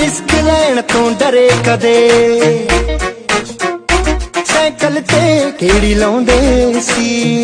Risk ਲੈਣ ਤੋਂ ਡਰੇ ਕਦੇ। ਸਾਈਕਲ ਤੇ ਕਿਹੜੀ ਲਾਉਂਦੇ ਸੀ?